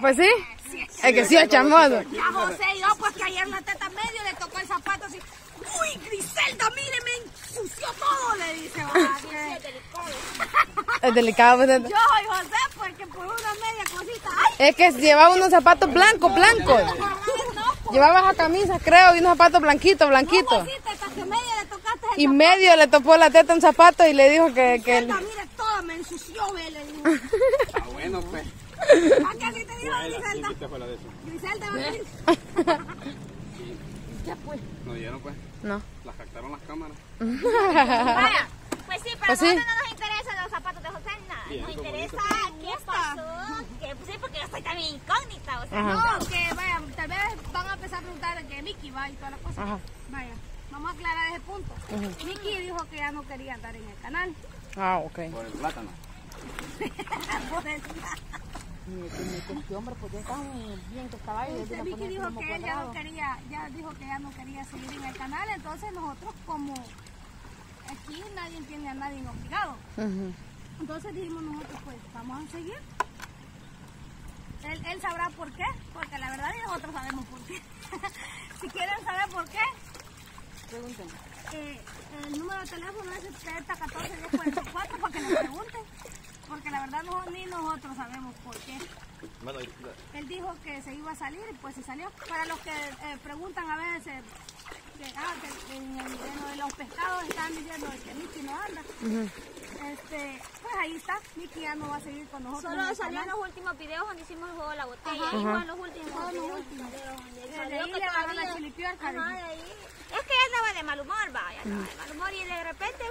Pues sí. Es que sí es chamoso. Ya José y yo, pues que ayer la teta medio le tocó el zapato así. Uy, Griselda, mire, me ensució todo, le dice. que- Es delicado. pues, Yo y José, pues que por una media cosita. ¡Ay! Es que llevaba unos zapatos blancos, blancos. No, Llevaba esa camisa, creo, y unos zapatos blanquitos, blanquitos. cosita, hasta que media le tocaste el Y medio le topó la teta un zapato y le dijo que... que Griselda, mire, toda me ensució, ve, le dijo. Ah, bueno, pues. ¿A qué así te dijo Griselda? ¿Qué fue la de eso? Griselda va a decir. ¿Qué pues? No dieron, pues. No. Las captaron las cámaras. Vaya, pues sí, pero Pues a sí. nosotros no nos interesan los zapatos de José, nada. Bien, Nos interesa qué pasó. Que, sí, porque yo estoy también incógnita, o sea. Ajá. No, que vaya, tal vez van a empezar a preguntar que Mickey va y todas las cosas. Ajá. Vaya, vamos a aclarar ese punto. Mickey dijo que ya no quería andar en el canal. Ah, ok. Por el plátano. Por eso. Este hombre, pues ya estaba bien que estaba ahí. Entonces, Mickey dijo que él ya no quería, ya dijo que ya no quería seguir en el canal, entonces nosotros como aquí nadie tiene a nadie obligado. Ujú. Entonces dijimos nosotros, pues vamos a seguir. Él, él sabrá por qué, porque la verdad nosotros sabemos por qué. si quieren saber por qué, Pregúntenme. eh, el número de teléfono es 7014 1044 para que nos pregunten. Porque la verdad no, ni nosotros sabemos por qué. Bueno, Él dijo que se iba a salir y pues se salió. Para los que eh, preguntan a veces que, ah, que en, el, en lo de los pescados están diciendo que Miki no anda. este, pues ahí está, Miki ya no va a seguir con nosotros. en Solo salieron canal. los últimos videos donde hicimos el juego de la botella. Ajá. Ahí fueron los últimos los donde Desde salió ahí le agarró la todavía- chilipiorca, Ajá, dijo. de ahí. Es que él estaba de mal humor, va. Ya estaba de mal humor y de repente.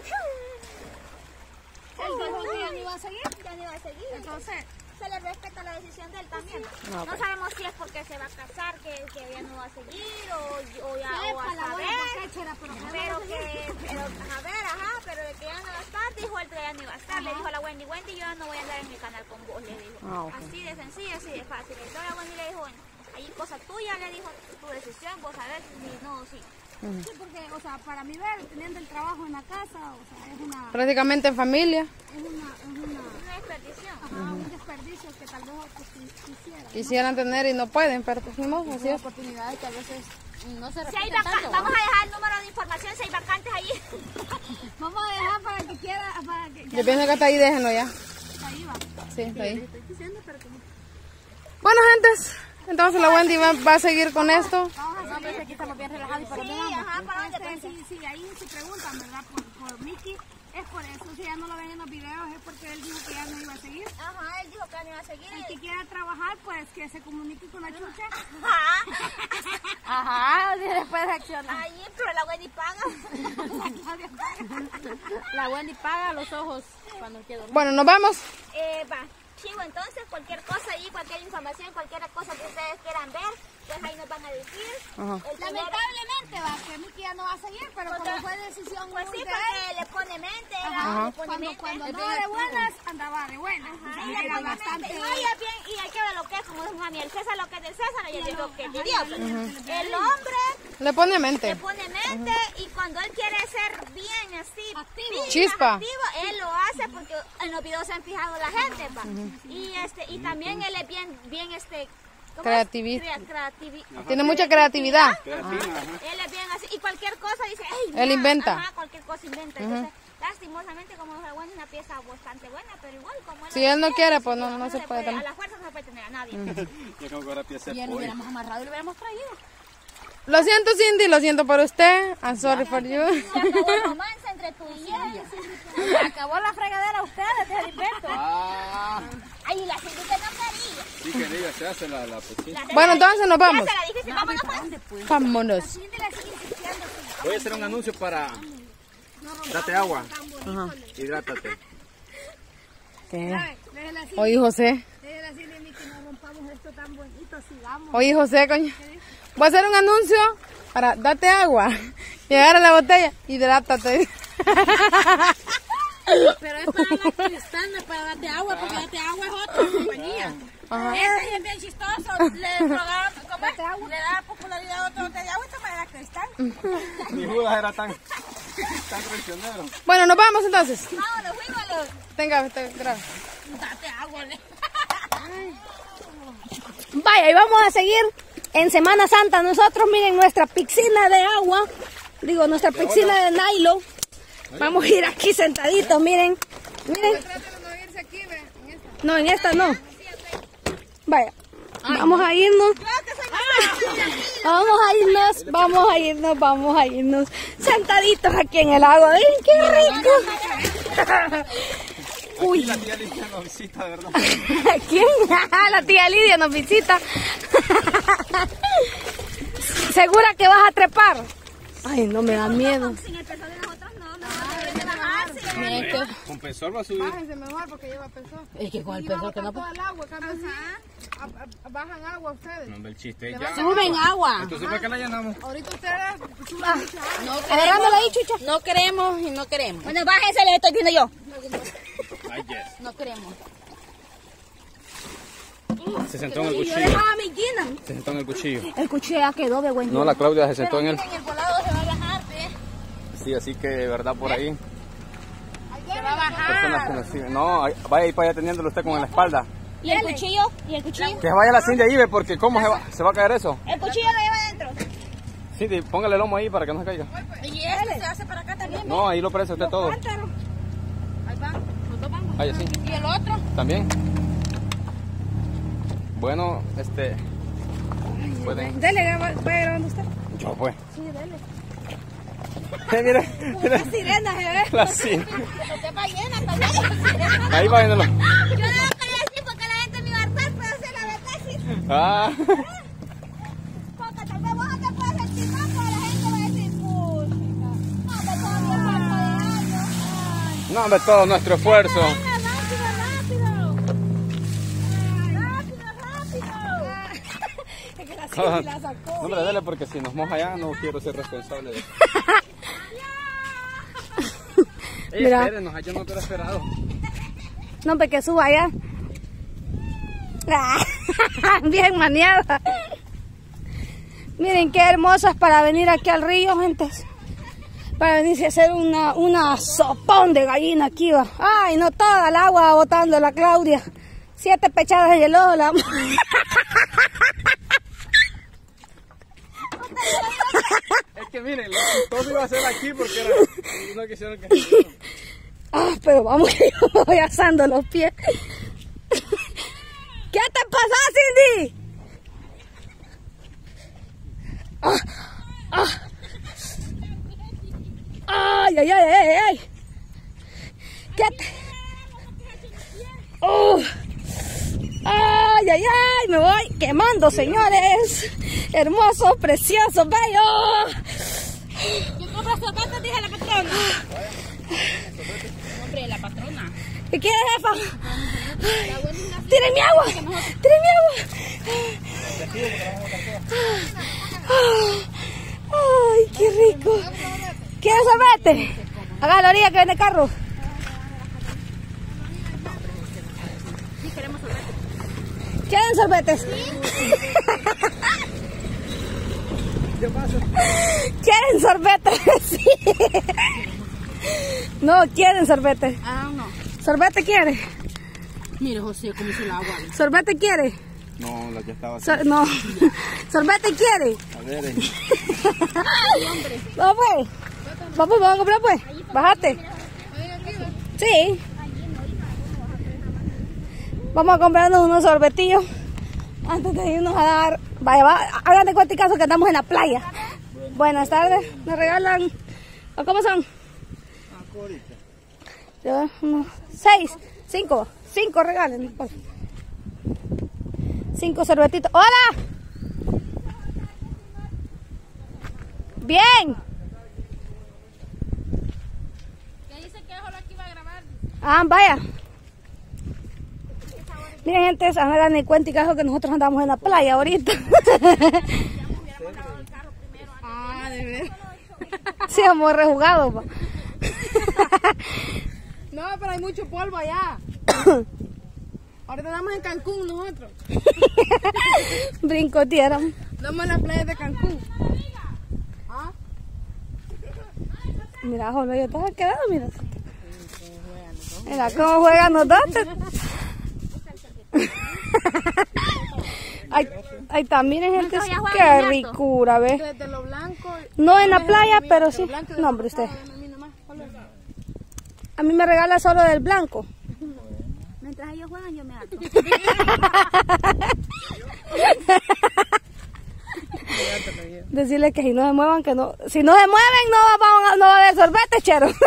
Que ya no iba a seguir. Ya no iba a seguir. Entonces, se le respeta la decisión de él también. No sabemos si es porque se va a casar, que, que ya no va a seguir, o, o ya o sepa a saber. pero que no Pero a seguir. que, pero a ver, ajá, pero de que ya no va a estar, dijo él que ya no iba a estar. Le dijo a la Wendy, Wendy, yo ya no voy a andar en mi canal con vos, le dijo. Ah. Así de sencillo, así de fácil. Entonces la Wendy le dijo, bueno, ahí cosa tuya, le dijo, tu decisión, vos sabés, si no, sí. Sí, porque, o sea, para mí ver, teniendo el trabajo en la casa, o sea, es una, Prácticamente en familia. es una, es una, Una desperdición. ajá, un desperdicio que tal vez otros quis- quisieran. Quisieran tener y no pueden, pero pues ni modo, así es. oportunidades que a veces no se Si hay tanto. vamos a dejar el número de información si hay vacantes ahí. Vamos a dejar para que quiera, para que Yo pienso que hasta ahí déjenlo ya. ahí va. Sí, está ahí. Estoy diciendo, pero como Bueno, gentes, entonces la Wendy va, va a seguir con esto. Pero aquí estamos bien relajados y para Sí, dónde vamos. ajá, ¿para dónde? Pues, sí, sí, ahí se preguntan, ¿verdad? Por, por Mickey, es por eso, si ya no lo ven en los videos, es porque él dijo que ya no iba a seguir. Ajá, él dijo que no iba a seguir. El que quiera trabajar, pues que se comunique con la chucha. Ajá. Ajá, y después reacciona. Ahí, pero la Wendy paga. La Wendy paga los ojos cuando quiero. Bueno, nos vamos. Eh, va, entonces cualquier cosa ahí, cualquier información, cualquier cosa que ustedes quieran ver, pues ahí nos van a decir. Ajá. El Lamentablemente, va, que Mickey ya no va a seguir, pero como fue decisión Pues sí, de él, porque le pone mente, Ajá. le pone cuando, mente. cuando Ajá, andaba de buenas, andaba de buenas. y sea, le era bastante... mente. No, y es bien, y hay que ver lo que es, como dijo mami, el César lo que es del César, y el que es de Dios. El hombre Le pone le mente. pone mente y cuando él quiere ser bien así, Activo. Chispa. activo, él lo hace porque en los videos se han fijado la gente, va. Y este, y también él es bien, bien este. Creativi- Crea- creativi- Tiene mucha creatividad. Ajá. Él es bien así, y cualquier cosa dice, ¡Ey, Él inventa. Ajá, cualquier cosa inventa. Entonces, lastimosamente, como bueno, es una pieza bastante buena, pero igual, como él Si él no quiere, quiere, pues no, no se puede A también. la fuerza no se puede tener a nadie. Yo creo que ahora pieza Y de lo hubiéramos amarrado y lo hubiéramos traído. Lo siento, Cindy, lo siento por usted. I'm sorry for you. Se acabó el romance entre tú y él. Acabó la fregadera ustedes, te invento. Ah, Ay, la gente que no quería. sí quería, se hace la, la pechita. Bueno, entonces nos vamos. Ya se la dije, vámonos pues. Vámonos. Cindy sí. Voy a hacer un anuncio para... Date agua. Hidrátate. ¿Qué? Oye, José. Esto tan bonito, sigamos. Oye, José, coño. Voy a hacer un anuncio para date agua. Y agarra la botella. Hidrátate. Pero es para la cristal, no es para darte agua, porque darte agua es otra compañía. Ese sí es bien chistoso. Le, programa, ¿cómo es? le da popularidad a otro bote de agua y toma la cristal. Ni Judas era tan, tan traicionero. Bueno, nos vamos entonces. Vámonos, fuímos. Tenga, te- graba. Date agua. le- Vaya, y vamos a seguir en Semana Santa. Nosotros, miren, nuestra piscina de agua. Digo, nuestra piscina de nylon. Vamos a ir aquí sentaditos, miren. Miren. No, en esta no. Vaya. Vamos a irnos. Vamos a irnos, vamos a irnos, vamos a irnos. Sentaditos aquí en el agua. ¡Ay, qué rico! Uy. La tía Lidia nos visita, de verdad. ¿Quién? La tía Lidia nos visita. ¿Segura que vas a trepar? Ay, no me da miedo. Sin el peso de nosotros no, no, bajarse. Con pesor va a subir. Bájense mejor porque lleva peso. Es que con el Y va a peso que no... todo el agua, a- a- bajan agua ustedes. No, el chiste ya. Suben agua. Entonces, ¿para qué la llenamos? Ahorita ustedes suben mucha agua. No Agarrándole ahí, chucha. No queremos y no queremos. Bueno, bájense, les estoy viendo yo. No queremos. Se sentó en el Yo cuchillo. dejaba mi Gina. Se sentó en el cuchillo. El cuchillo ya quedó de buen No, la Claudia se sentó en él. En el volado se va a bajar, ¿ves? Sí, así que, de verdad, por ahí. Se va a bajar. No, vaya ahí para allá teniéndolo usted con la espalda. ¿Y el cuchillo? ¿Y el cuchillo? Que vaya la cinta ahí, ve, porque ¿cómo se va, se va a caer eso? El cuchillo lo lleva adentro. Sí, di- póngale el lomo ahí para que no se caiga. Y este se hace para acá también. No, ahí lo parece usted todo. Ahí van, los dos van. Ahí así. Y el otro. También. Bueno, este. Pueden. Vaya grabando usted. Yo, pues. Sí, dale. mire, mire. Sirena, se ve. La cinta. Usted va llena también. Ahí va viéndolo. Yo no lo quería decir porque la gente me iba a hartar, pero se la verdad sí. Ah. Porque tal vez vos te puedes sentir mal, pero la gente va a decir, pucha, no, de años. Hombre, todo nuestro esfuerzo. No, hombre, dale porque si nos moja ya no quiero ser responsable de eso. Ey, Mira. espérenos, yo no te lo he esperado. No, hombre, que suba allá. Ah, Bien maniada. Miren qué hermosas para venir aquí al río, gentes. Para venirse a hacer una, una sopón de gallina aquí, va. Ay, no toda el agua botando la Claudia. Siete pechadas en el ojo, la... Es que miren, lo todo iba a ser aquí porque era. No quisieron que. Ah, pero vamos que yo me voy asando los pies. ¿Qué te pasa, Cindy? Ah, ah. Ay, ay, ay, ay, ay. ¿Qué te... Oh. Ay, ay, ay, me voy quemando, señores. Hermoso, precioso, bello. ¿Quién compra zapatos? Dije la patrona. Hombre, la patrona. ¿Qué quieres, jefa? ¡Tiren mi agua! ¡Tiren mi agua! ¡Ay, qué rico! ¿Quieres sorbete? Haga la orilla que viene carro. ¿Quieren sorbetes? ¿Quieren sorbetes? Sí. No, quieren sorbete. Ah, no. ¿Sorbete quiere? Mire, José, cómo hizo el agua. ¿Sorbete quiere? No, la que estaba así. Sor- no. ¿Sorbete quiere? A ver, eh. Vamos pues. Vamos, vamos a comprar pues. Bájate. Sí. Vamos a comprarnos unos sorbetillos antes de irnos a dar. Vaya, va, hagan de cuenta caso que estamos en la playa. Buenas tardes. Me regalan. ¿o ¿Cómo son? Yo, seis, cinco, cinco regalen. favor. Cinco sorbetitos. ¡Hola! Bien. Ya dice que solo aquí va a grabar. Ah, vaya. Miren, gente, hagan de cuenta y caso que nosotros andamos en la playa ahorita. Ah, de. Sí, hemos rejugado. pa. No, pero hay mucho polvo allá. Ahorita estamos en Cancún nosotros. Brincotieron. Estamos en la playa de Cancún. ¿Ah? Mira, Jolo, yo estaba quedado, mira. Mira cómo juegan los dos. Ay, Ahí está, miren gente, esto. ricura, ve. Desde lo blanco. No en la playa, pero sí. No, hombre, usted. A mí me regala solo del blanco. Mientras ellos juegan, yo me harto. Decirle que si no se muevan, que no. Si no se mueven, no va, a- no va a haber sorbete, chero.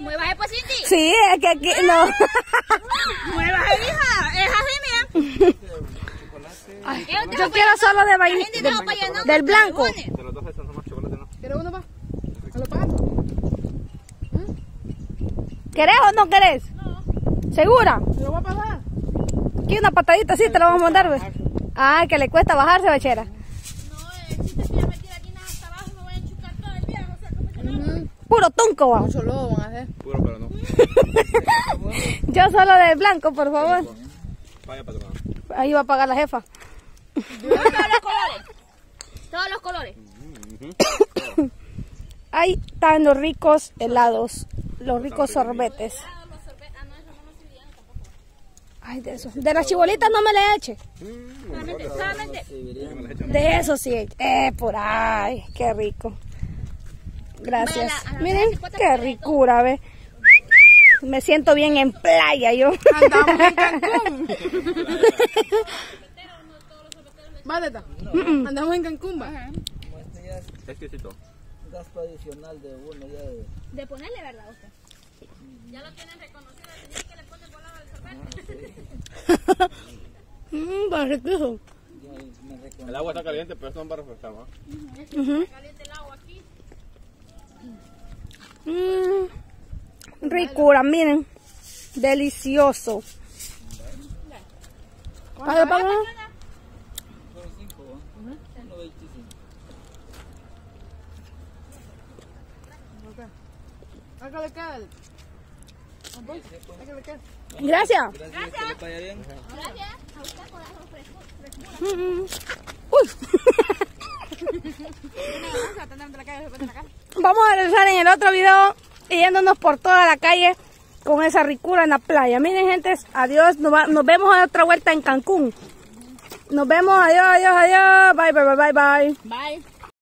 Muévase pues, Cindy. sí, es que aquí no. Muévase, hija. Es así, mira. Yo quiero solo de vainilla. gente no no, del blanco. De los dos esos son más chocolate, ¿no? ¿Quieres uno más? ¿Me lo pagas? ¿Querés o no querés? ¿Segura? ¿Te lo voy a pagar? Aquí una patadita, sí, te la vamos a mandar, ve. Ah, que le cuesta bajarse, bachera. No, eh, si te quieres meter aquí nada hasta abajo, me voy a enchucar todo el día. O sea, ¿cómo que no? Puro tunco, va. Mucho lodo van a hacer. Puro, pero no. Yo solo del blanco, por favor. Vaya, patrón. Ahí va a pagar la jefa. Todos los colores. Todos los colores. Ahí están los ricos helados, los ricos sorbetes. Ay, de eso. De las chibolitas no me le eche. De eso sí. Eh, por ahí. Qué rico. Gracias. Miren, qué ricura, ve. Me siento bien en playa yo. Andamos en Cancún. ¿Va, teta? Andamos en Cancún, va. Exquisito. gasto adicional de uno ya de... De ponerle, ¿verdad? Usted? Mm, va rico. El agua está caliente, pero esto no va a refrescar, ¿no? Mm, ricura, miren. Delicioso. Paga, paga. Acá le queda el... Acá le queda. Gracias. Mm. Uy. Vamos a regresar en el otro video yéndonos por toda la calle con esa ricura en la playa. Miren, gente, adiós. Nos, nos vemos a otra vuelta en Cancún. Nos vemos, adiós, adiós, adiós. Bye, bye, bye, bye, bye. Bye.